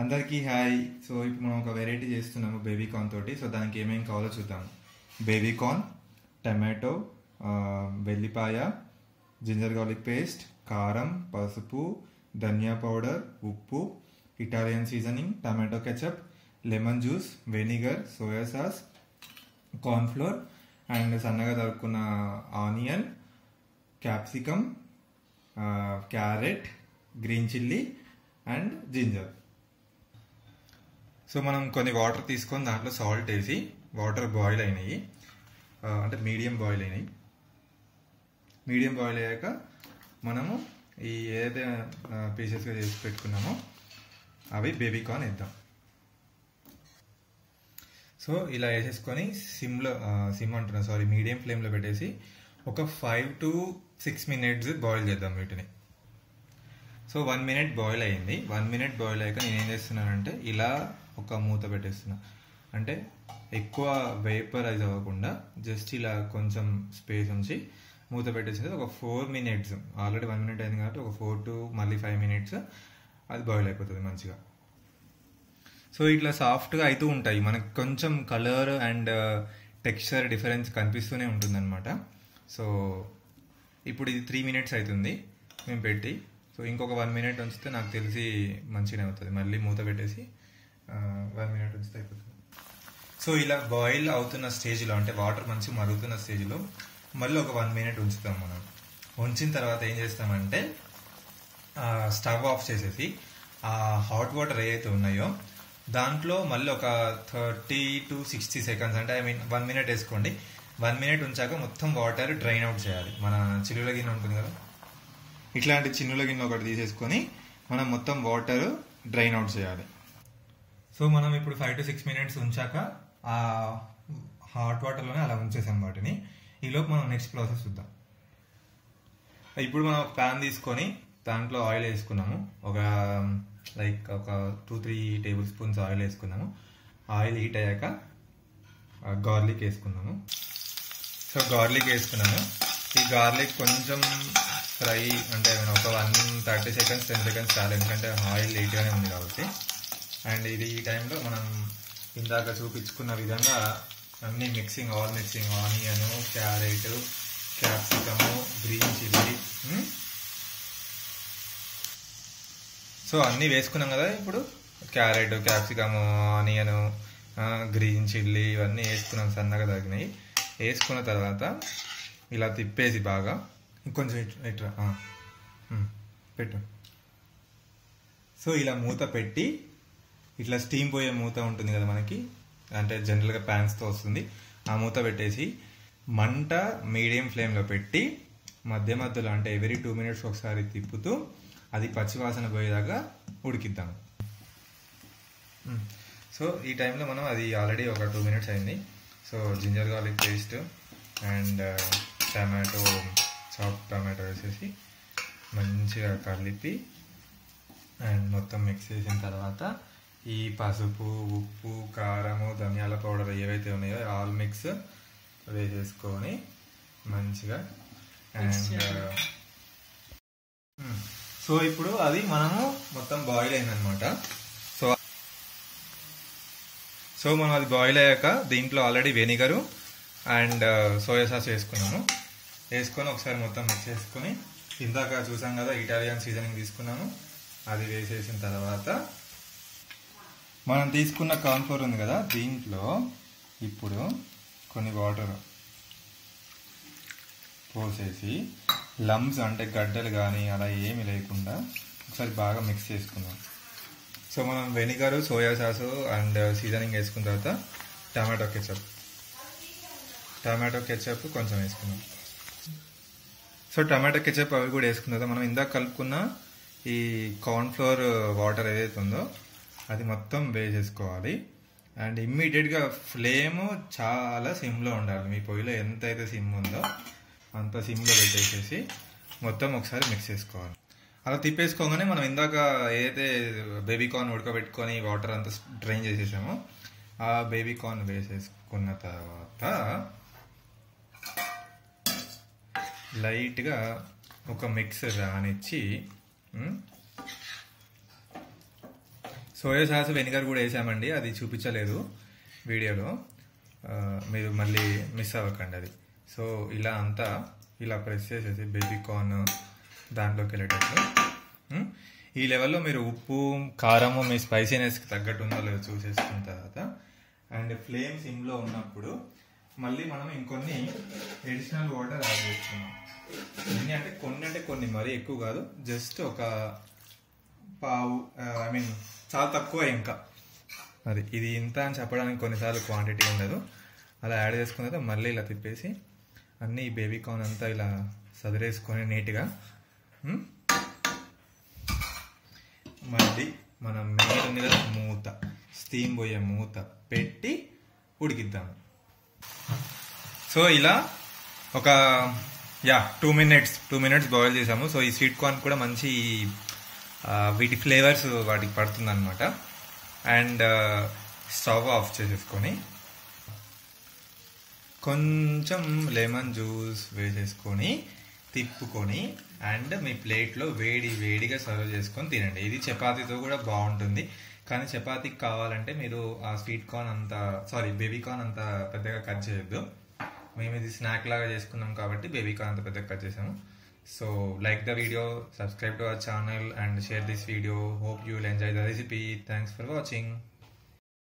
అందరికీ hi. So ఇప్పుడు మనం ఒక వెరైటీ చేస్తున్నాము బేబీ కార్న్ తోటి. సో దానికి ఏమేమి కావాలో చూద్దాం. బేబీ కార్న్ టమాటో వెల్లిపాయ జింజర్ గార్లిక్ పేస్ట్ కారం పసుపు ధనియా పౌడర్ ఉప్పు Italian seasoning tomato ketchup lemon juice vinegar soya sauce cornflour and సన్నగా దొరుకున్న onion capsicum carrot green chilli and ginger so మనం కొన్ని వాటర్ తీసుకొని దాంట్లో సాల్ట్ వేసి వాటర్ బాయిల్ అయినాయి. అంటే మీడియం బాయిల్ అయినాయి. మీడియం బాయిల్ అయ్యాక మనము ఈ ఏదైతే పీసెస్గా చేసి పెట్టుకున్నామో అవి బేబీ కార్న్ వేద్దాం. సో ఇలా వేసేసుకొని సిమ్లో సిమ్ అంటున్నా సారీ మీడియం ఫ్లేమ్లో పెట్టేసి ఒక five to six minutes boil చేద్దాం వీటిని. సో వన్ మినిట్ బాయిల్ అయింది వన్ మినిట్ బాయిల్ అయ్యాక నేను ఏం చేస్తున్నానంటే ఇలా ఒక మూత పెట్టేస్తున్నా. అంటే ఎక్కువ వేపరైజ్ అవ్వకుండా జస్ట్ ఇలా కొంచెం స్పేస్ ఉంచి మూత పెట్టేసి ఒక four minutes already one minute అయింది కాబట్టి ఒక ఫోర్ టు మళ్ళీ ఫైవ్ మినిట్స్ అది బాయిల్ అయిపోతుంది మంచిగా. సో ఇట్లా సాఫ్ట్గా అవుతూ ఉంటాయి. మనకు కొంచెం కలర్ అండ్ టెక్స్చర్ డిఫరెన్స్ కనిపిస్తూనే ఉంటుందన్నమాట. సో ఇప్పుడు ఇది త్రీ మినిట్స్ అవుతుంది మేము పెట్టి సో ఇంకొక వన్ మినిట్ ఉంచితే నాకు తెలిసి మంచిగానే అవుతుంది. మళ్ళీ మూత పెట్టేసి వన్ మినిట్ ఉంచితే అయిపోతుంది. సో ఇలా బాయిల్ అవుతున్న స్టేజ్లో అంటే వాటర్ మంచిగా మరుగుతున్న స్టేజ్లో మళ్ళీ ఒక వన్ మినిట్ ఉంచుతాం మనం. ఉంచిన తర్వాత ఏం చేస్తామంటే స్టవ్ ఆఫ్ చేసేసి ఆ హాట్ వాటర్ ఏవైతే ఉన్నాయో దాంట్లో మళ్ళీ ఒక థర్టీ టు సిక్స్టీ సెకండ్స్ అంటే ఐ మీన్ వన్ మినిట్ వేసుకోండి. వన్ మినిట్ ఉంచాక మొత్తం వాటర్ డ్రైన్ అవుట్ చేయాలి. మన చిల్లుల గిన్నె ఉంటుంది కదా? ఇట్లాంటి చిన్నుల గిన్నె ఒకటి తీసేసుకొని మనం మొత్తం వాటర్ డ్రైన్ అవుట్ చేయాలి. సో మనం ఇప్పుడు ఫైవ్ టు సిక్స్ మినిట్స్ ఉంచాక ఆ హాట్ వాటర్లోనే అలా ఉంచేసాం వాటిని. ఈలోపు మనం నెక్స్ట్ ప్రాసెస్ చూద్దాం. ఇప్పుడు మనం ఒక ప్యాన్ తీసుకొని దాంట్లో ఆయిల్ వేసుకున్నాము. ఒక లైక్ ఒక two three table spoons oil వేసుకున్నాము. ఆయిల్ హీట్ అయ్యాక గార్లిక్ వేసుకున్నాము. సో గార్లిక్ వేసుకున్నాము. ఈ గార్లిక్ కొంచెం ఫ్రై అంటే ఒక one thirty seconds ten seconds చాలా. ఎందుకంటే ఆయిల్ లేట్గానే ఉంది కాబట్టి. అండ్ ఇది ఈ టైంలో మనం ఇందాక చూపించుకున్న విధంగా అన్ని mixing all mixing onion carrot capsicum green chilli so అన్నీ వేసుకున్నాం కదా ఇప్పుడు? Carrot capsicum onion green chilli ఇవన్నీ వేసుకున్నాం సన్నగా తగినాయి వేసుకున్న తర్వాత ఇలా తిప్పేసి బాగా ఇంకొంచెం ఇట్- ఇట్లా పెట్టు. సో ఇలా మూత పెట్టి ఇట్లా స్టీమ్ పోయే మూత ఉంటుంది కదా మనకి. అంటే జనరల్గా ప్యాన్స్తో వస్తుంది. ఆ మూత పెట్టేసి మంట మీడియం ఫ్లేమ్లో పెట్టి మధ్య మధ్యలో అంటే ఎవరీ టూ మినిట్స్ ఒకసారి తిప్పుతూ అది పచ్చివాసన పోయేదాకా ఉడికిద్దాం. Hmm. సో ఈ టైంలో మనం అది ఆల్రెడీ ఒక టూ మినిట్స్ అయింది. So ginger garlic paste and tomato chop tomato వేసేసి మంచిగా కలిపి అండ్ మొత్తం మిక్స్ చేసిన తర్వాత ఈ పసుపు ఉప్పు కారము ధనియాల పౌడర్ ఏవైతే ఉన్నాయో ఆల్ మిక్స్ వేసేసుకొని మంచిగా అండ్ సో ఇప్పుడు అది మనము మొత్తం బాయిల్ అయిందనమాట సో సో మనం అది బాయిల్ అయ్యాక దీంట్లో already vinegar and soya sauce వేసుకున్నాము. వేసుకొని ఒకసారి మొత్తం మిక్స్ చేసుకొని ఇందాక చూసాం కదా ఇటాలియన్ సీజనింగ్ తీసుకున్నాము. అది వేసేసిన తర్వాత మనం తీసుకున్న కార్న్ఫ్లోర్ ఉంది కదా దీంట్లో ఇప్పుడు కొన్ని వాటర్ పోసేసి లమ్స్ అంటే గడ్డలు కానీ అలా ఏమి లేకుండా ఒకసారి బాగా మిక్స్ చేసుకుందాం. సో మనం vinegar soya sauce and seasoning వేసుకున్న తర్వాత టమాటో కెచప్. టమాటో కెచప్ కొంచెం వేసుకున్నాం సో టమాటో కెచప్ అవి కూడా వేసుకున్న తర్వాత మనం ఇందాక కలుపుకున్న ఈ కార్న్ఫ్లోర్ వాటర్ ఏదైతే ఉందో అది మొత్తం వేసేసుకోవాలి అండ్ ఇమ్మీడియట్గా ఫ్లేమ్ చాలా సిమ్లో ఉండాలి. మీ పొయ్యిలో ఎంత అయితే సిమ్ ఉందో అంత సిమ్లో పెట్టేసేసి మొత్తం ఒకసారి మిక్స్ చేసుకోవాలి. అలా తిప్పేసుకోగానే మనం ఇందాక ఏదైతే బేబీ కార్న్ ఉడకబెట్టుకొని వాటర్ అంతా డ్రైన్ చేసేసామో ఆ బేబీ కార్న్ వేసేసుకున్న తర్వాత లైట్గా ఒక మిక్స్ రానిచ్చి సోయా సాస్ వెనిగర్ కూడా వేసామండి అది చూపించలేదు వీడియోలో. మీరు మళ్ళీ మిస్ అవ్వకండి అది. సో ఇలా అంతా ఇలా ప్రెస్ చేసేసి బేబీ కార్న్ దాంట్లోకి వెళ్ళేటట్టు. ఈ లెవెల్లో మీరు ఉప్పు కారము మీ స్పైసీనెస్కి తగ్గట్టు ఉందో లేదో చూసేసుకున్న తర్వాత అండ్ ఫ్లేమ్ సిమ్లో ఉన్నప్పుడు మళ్ళీ మనం ఇంకొన్ని ఎడిషనల్ వాటర్ యాడ్ చేసుకున్నాం ఎన్ని అంటే కొన్ని అంటే కొన్ని మరీ ఎక్కువ కాదు జస్ట్ ఒక పావు ఐ మీన్ చాలా తక్కువ ఇంకా. అది ఇది ఇంత అని చెప్పడానికి కొన్నిసార్లు క్వాంటిటీ ఉండదు. అలా యాడ్ చేసుకున్న మళ్ళీ ఇలా తిప్పేసి అన్నీ ఈ బేబీ కార్న్ అంతా ఇలా సదిరేసుకొని నీట్గా మళ్ళీ మనం మెయిన్ ఉంది కదా మూత. స్టీమ్ పోయే మూత పెట్టి ఉడికిద్దాము సో ఇలా ఒక yeah two minutes two minutes boil చేసాము. సో ఈ స్వీట్ కార్న్ కూడా మంచి వీటి ఫ్లేవర్స్ వాటికి పడుతుంది అనమాట అండ్ స్టవ్ ఆఫ్ చేసేసుకొని కొంచెం లెమన్ జ్యూస్ వేసేసుకొని తిప్పుకొని అండ్ మీ ప్లేట్లో వేడి వేడిగా సర్వ్ చేసుకొని తినండి. ఇది చపాతీతో కూడా బాగుంటుంది. కానీ చపాతీకి కావాలంటే మీరు ఆ స్వీట్ కార్న్ అంత సారీ బేబీ కార్న్ అంత పెద్దగా కట్ చేయొద్దు. మేము ఇది స్నాక్ లాగా చేసుకున్నాం కాబట్టి బేబీ కార్న్ అంత పెద్దగా కట్ చేసాము. So like the video, subscribe to our channel and share this video. Hope you will enjoy the recipe. Thanks for watching.